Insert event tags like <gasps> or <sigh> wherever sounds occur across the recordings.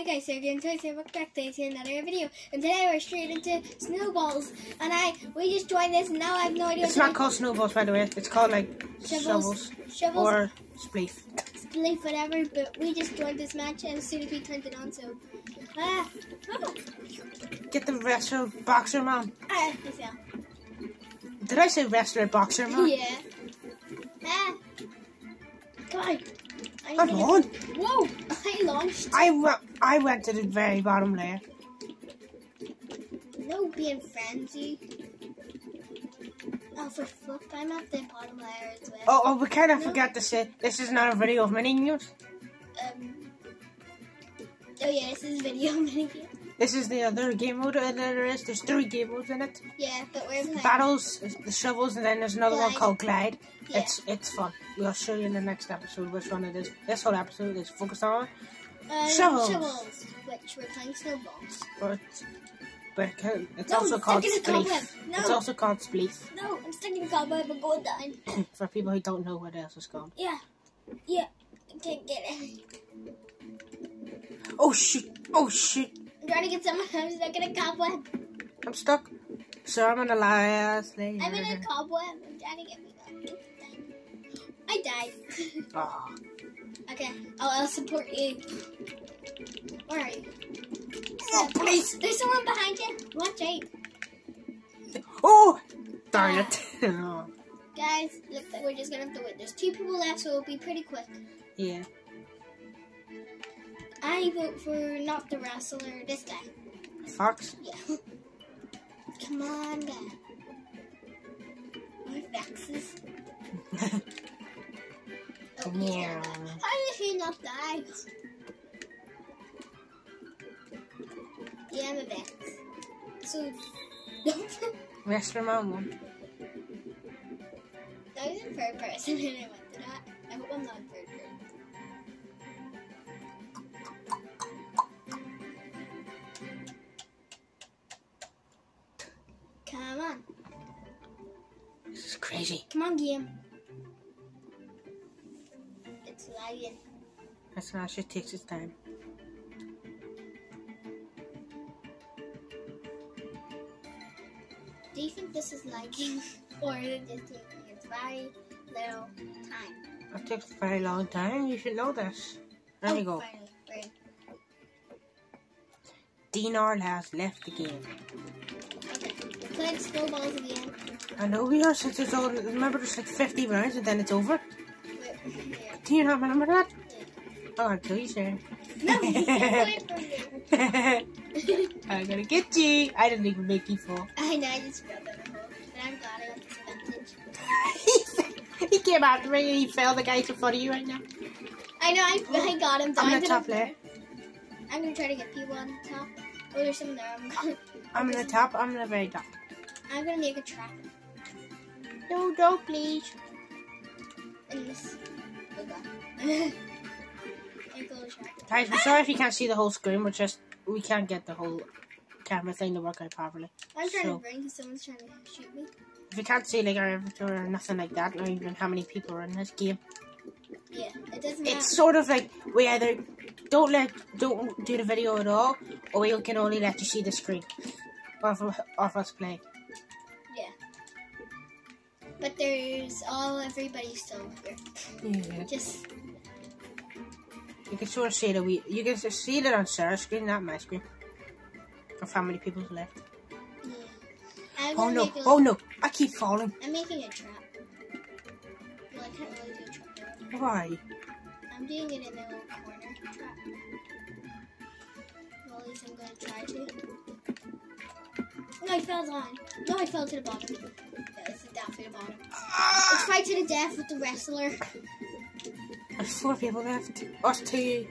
Hi guys, so again, today we're back to another video, and today we're straight into snowballs, and I we just joined this, and now I have no idea. It's not called snowballs, by the way. It's called like Shovels. shovels, Shovels. or spleef. split, whatever. But we just joined this match, and as soon as we turned it on, so ah, oh, Get the wrestler boxer man. ah, I fell. Did I say wrestler boxer man? <laughs> Yeah. Ah, come on. I need on. Whoa! I launched. I went. I went to the very bottom layer. No being frenzy. Oh, for I'm at the bottom layer as well. Oh, oh, we kind of No. forgot to say this is not a video of mini games. Um. Oh yeah, this is video minigame. This is the other game mode that there is. There's three game modes in it. Yeah, but we're playing. Battles, the shovels, and then there's another one called Glide. Yeah. It's it's fun. We'll show you in the next episode which one it is. This whole episode is focused on, Uh, shovels. Shovels, which we're playing snowballs. but but it's No, also I'm called stuck in a cobweb. spleef. No. It's also called spleef No, I'm stuck in the cobweb. I'm going down. <coughs> for people who don't know what else is called. Yeah, yeah. I can't get it. Oh shoot! Oh shoot! I'm trying to get someone. I'm stuck in a cobweb. I'm stuck. So I'm the last layer. I'm in a cobweb. I'm trying to get me out. I died. Aw. okay, I'll, I'll support you. Where are you? Oh, please! There's someone behind you. Watch out. Oh! Darn uh, it! Oh, <laughs> Guys, looks like we're just gonna have to wait. There's two people left, so it'll be pretty quick. yeah. I vote for not the wrestler, this guy. Fox. Yeah. Come on, guy. My. Oh, he's Yeah. gonna. How did he not die? Yeah, I'm a vex. So, Wrestler man one. I was in third person and I went to that. I hope I'm not third person. Crazy. Come on, game. It's lagging. That's why it takes its time. Do you think this is lagging? or is it just taking its very little time? It takes a very long time. You should know this. There oh, you go. Finally. Right. Dinar has left the game. Okay. Playing snowballs again. I know we are since it's all. Remember, there's like 50 rounds and then it's over. Do you not remember that? Oh, I'll tell you, sir. No, you can't wait for me. I'm gonna get you. I didn't even make you fall. I know, I just fell. But I'm glad I got this <laughs> advantage. he came after me and he fell. The guy's in front of you right now. I know, I, I got him. I'm in the top layer. I'm gonna try to get people on the top. Oh, there's someone there. I'm gonna, I'm in the top. I'm in the very top. I'm gonna make a trap No, don't please. in this. God. Make a little trap. Guys, we're sorry if you can't see the whole screen. We're just we can't get the whole camera thing to work out properly. I'm trying So- to bring because someone's trying to shoot me. If you can't see like our inventory or nothing like that, or even how many people are in this game, Yeah, it doesn't matter. it's sort of like we either don't let don't do the video at all, or we can only let you see the screen of of us playing. But there's all everybody still here. Yeah. Just You can sort of see that we you can see that on Sarah's screen, not my screen. Of how many people's left. yeah. Oh no! a, Oh no! I keep falling. I'm making a trap. Well, I can't really do a trap. Why? I'm doing it in a little corner trap. Well, at least I'm gonna try to. No, I fell down. No, I fell to the bottom. Ah! Let's fight to the death with the wrestler. There's four people left. Us two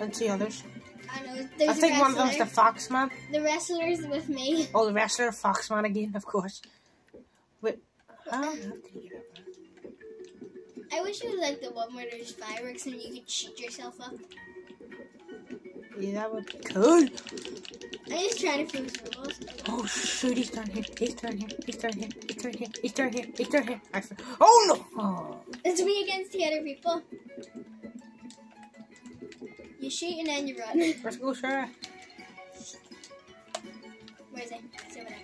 and two others. I know. I think one of wrestler. them's the Foxman. The wrestler's with me. Oh, the wrestler, Foxman again, of course. Wait. I wish it was like the one where there's fireworks and you could shoot yourself up. Yeah, that would be cool. I'm just trying to prove snowballs. Oh shoot, he's down here. He's down here. He's down here. He's down here. He's down here. He's down here. I f- oh no! Oh. It's me against the other people. You shoot and then you run. Let's go, Sarah. Where is it? It's over there.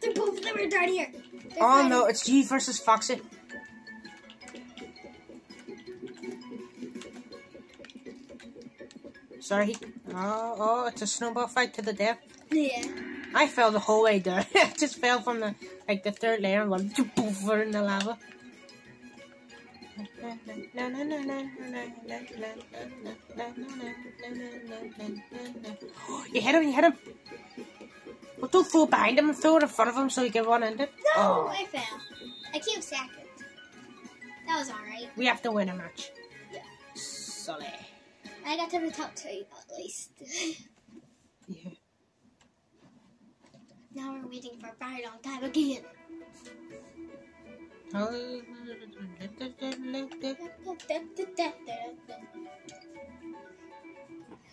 They're both of them are down here. They're Oh fighting. no, it's G versus Foxy. Sorry. Oh, oh, it's a snowball fight to the death. Yeah. I fell the whole way down. <laughs> I just fell from the like the third layer and went <laughs> poof in the lava. <gasps> You hit him, you hit him. Well, don't throw behind him, throw it in front of him so he can run into it. No, Oh, I fell. I came second. That was alright. we have to win a match. Yeah. Sully. I got to the top two at least. <laughs> Yeah. now we're waiting for a very long time again. <laughs>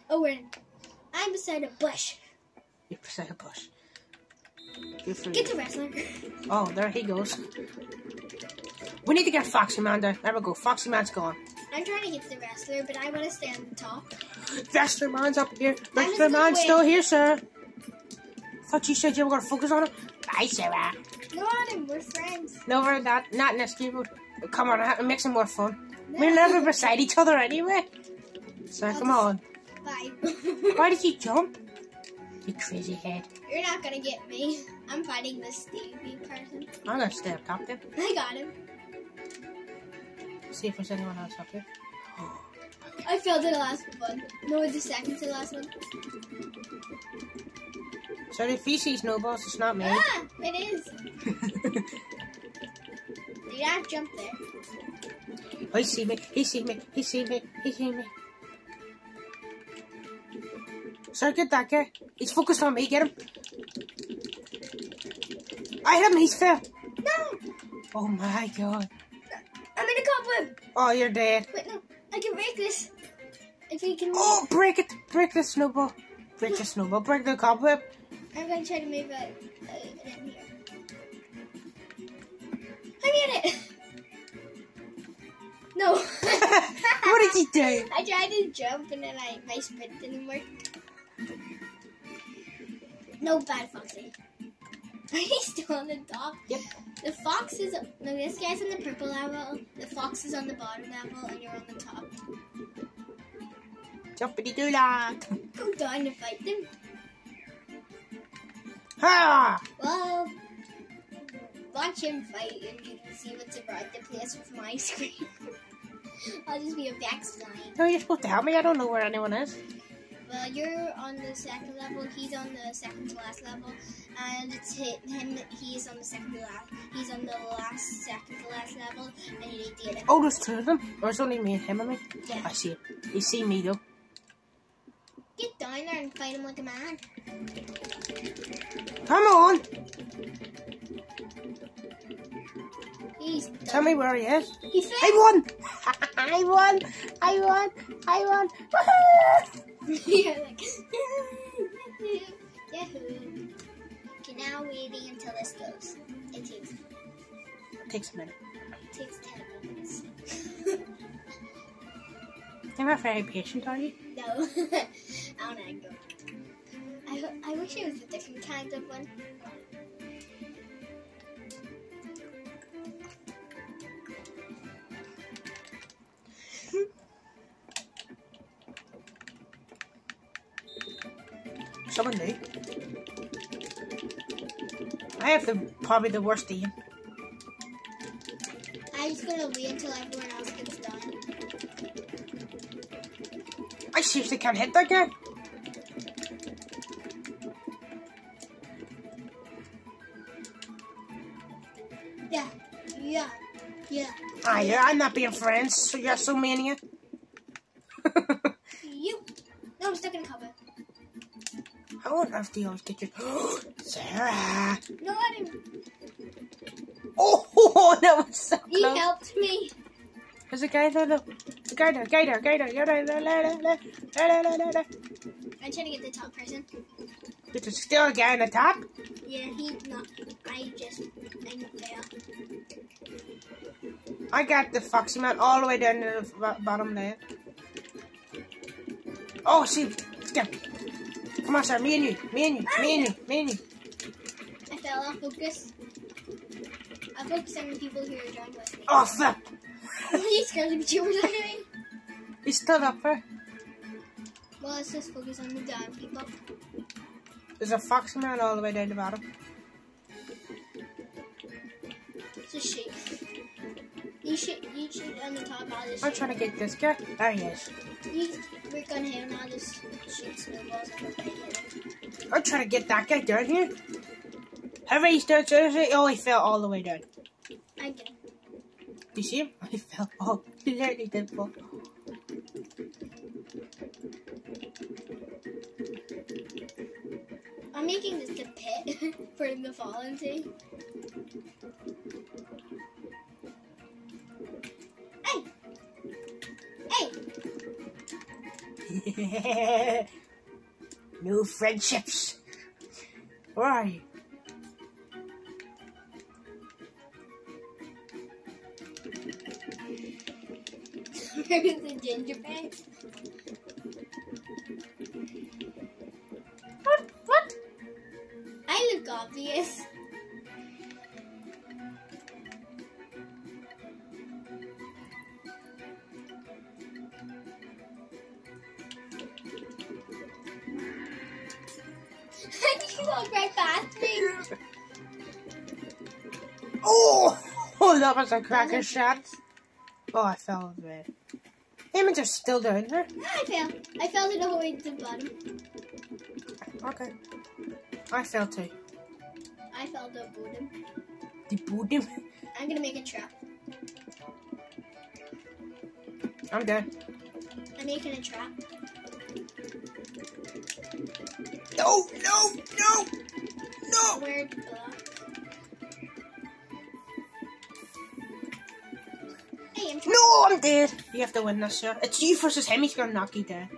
Oh, we're in. I'm beside a bush. You're beside a bush. Get the wrestler. <laughs> Oh, there he goes. We need to get Foxy Man there. There we go. Foxy Man's gone. I'm trying to get the wrestler, but I want to stay on the top. Vester Man's up here. Vester Man's still here, sir. Thought you said you were going to focus on him. Bye, Sarah. No, Adam, we're friends. No, we're not. Not in this game. mode. Come on, it makes it more fun. No. We're never beside each other anyway. So come on. Bye. Why did <laughs> you jump? You crazy head. You're not gonna get me. I'm fighting this Stevie person. I'm going to stay up top then. I got him. See if there's anyone else up here. I failed the last one. No, it's the second to the last one. So if he sees snowballs, it's not me. Ah, it is. <laughs> Did I jump there? Oh, he see me. He see me. He see me. He see me. Sir, get that guy. He's focused on me. Get him. I hit him. He's fair. No! Oh my god. Oh, you're dead. Wait, no. I can break this. If you can. Oh, break it. Break the snowball. Break the <laughs> snowball. Break the cobweb. I'm going to try to move it uh, in here. I made it! No. <laughs> <laughs> what did you do? I tried to jump and then I my sprint didn't work. No bad foxy. <laughs> Are you still on the top? Yep. The fox is no. This guy's on the purple level. The fox is on the bottom level, and you're on the top. Jumpity doo. Go down to fight them. Ha! Well, watch him fight, and you can see what's about the place with my <laughs> screen. I'll just be a backslide. No, you're supposed to help me. I don't know where anyone is. Well, you're on the second level. He's on the second to last level, and it's hit him. He's on the second to last. He's on the last second to last level, and you need to get him. Oh, there's two of them. Or it's only me and him, I mean. Yeah. I see it. You see me, though. Get down there and fight him like a man. Come on. He's Tell me where he is. <laughs> I won! I won! I won! I won! You're like, Yahoo! Okay, now waiting until this goes. It takes Takes a minute. it takes ten minutes. <laughs> You're not very patient, are you? no, <laughs> I wanna go. I I wish it was a different kind of one. Someone new. I have the probably the worst aim. I'm just gonna wait until everyone else gets done. I seriously can't hit that guy. Yeah, yeah, yeah. Ah, yeah, I'm not being friends. So you're so mania. <laughs> You. No, I'm stuck in a cupboard. On earth do you always Sarah? No, I didn't. Oh, <laughs> that was so close. helped me. There's a guy there, though. The guy there, guy there, guy there. I'm trying to get the top person. There's still a guy on the top. Yeah, he's not. I just. I fail. I got the Foxy Man all the way down to the bottom there. Oh, see, let's go. Come on, sir. Me and you. Me and you. Me and you. Me and you. I fell off focus. I focused on the people who are joined with me. Oh, flip. He's scared of you were doing. He's still up there. Well, let's just focus on the down people. There's a fox man all the way down the bottom. It's a sheep. You shoot, you the top. I'll just I'm trying to get this guy. There he is. You on him. I'll just shoot snowballs on the way him. I'm trying to get that guy down here. Have he stood seriously? Oh, he fell all the way down. I get him. You see him? <laughs> He fell. Oh, he literally did fall. I'm making this a pit <laughs> for him to fall <laughs> New friendships. Where are you? There's a gingerbread. What? What? I look obvious. Walked right past me. Oh! Oh, that was a cracker shot. Oh, I fell over there. Demons are still down there. I fell. I fell to the whole way to the bottom. Okay. I fell too. I fell to the bottom. The bottom. I'm gonna make a trap. I'm dead. I'm making a trap. No, no, no, no. Where the? Hey, I'm No, I'm dead. You have to win this, sir. It's you versus him. He's gonna knock you down.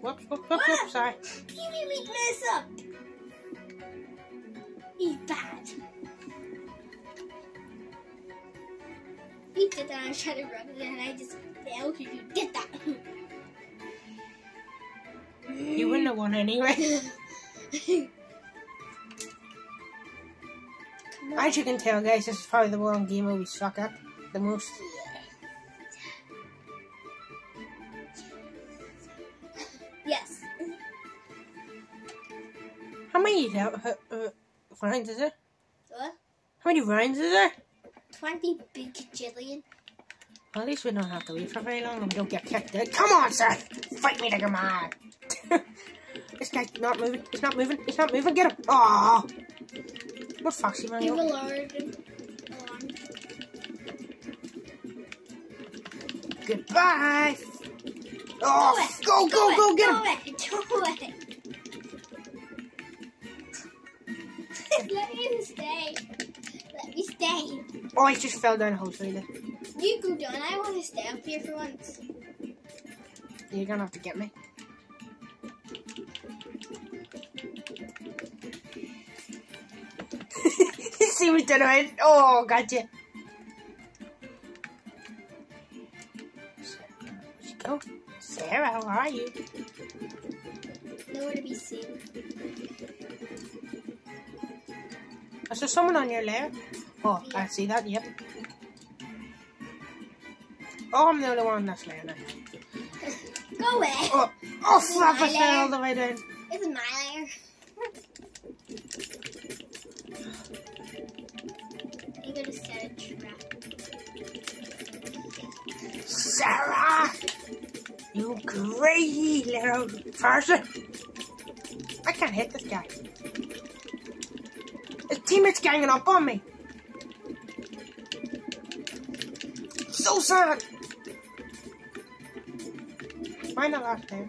Whoops, whoops, whoops, whoops. Sorry. I trying to run it and I just fell because you did that. You wouldn't have won anyway. <laughs> As you can tell, guys, this is probably the one game where we suck at the most. Yes. How many uh, uh, rounds is there? What? How many rounds is there? 20 big jillion. At least we don't have to wait for very long and we don't get kicked out. Come on, sir! Fight me a man! <laughs> this guy's not moving. He's not moving. He's not moving. Get him! Aww! What foxy man Give you a are. lord alarm. Goodbye! Oh, go, go, go, get him! Go away. Go away. Let me stay. Let me stay. Oh, he just fell down a hole, so he did. You go down. I want to stay up here for once. You're gonna have to get me. <laughs> See what did right? Oh, gotcha. Go? Sarah, where are you? Nowhere to be seen. Is there someone on your left? Oh, I see that, yep. Oh, I'm the only one that's laying there. Go away. Oh, oh, flap, I fell all the way down. It's my lair. I'm gonna set a trap. Sarah! You crazy little person! I can't hit this guy. His teammate's ganging up on me. So sad. Am I in the last layer?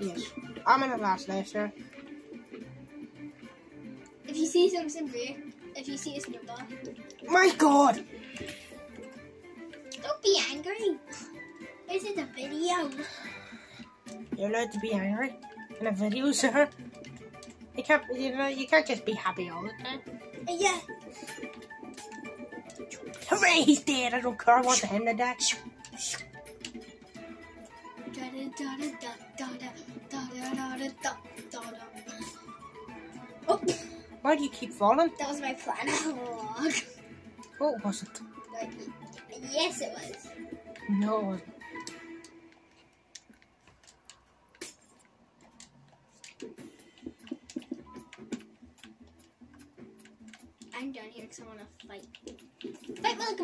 Yes. I'm in the last layer, sir. If you see something rare, if you see a snowball, My god! don't be angry. This is a video. You're allowed to be angry in a video, sir. You can't, you know, you can't just be happy all the time. Yeah. Hooray, he's dead. I don't care. I want him to die. Oh, Why do you keep falling? that was my plan all <laughs> along. Oh, it wasn't. Like, yes, it was. No, it wasn't. I'm down here because I want to fight. Fight like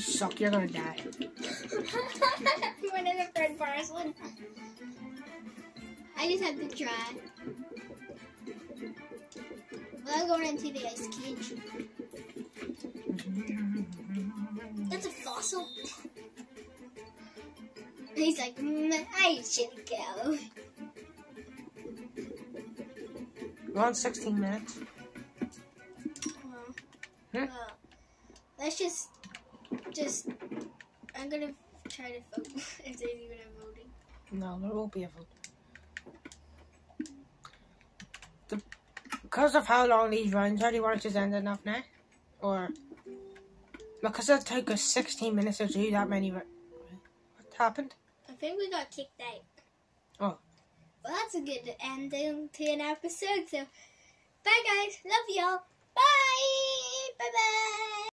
You suck. You're gonna die. went in the third person. I just have to try. Without going into the ice cage. That's a fossil. He's like, mm, I should go. We're on 16 minutes. Well, Hmm? well, let's just, just, I'm gonna try to vote <laughs> if there's even a voting. No, there won't be a vote. The, because of how long these runs are, do you want to just end enough now? Or because it took us 16 minutes to do that many. What happened? I think we got kicked out. Oh. Well, that's a good ending to an episode. So, bye guys. Love y'all. Bye. Bye bye.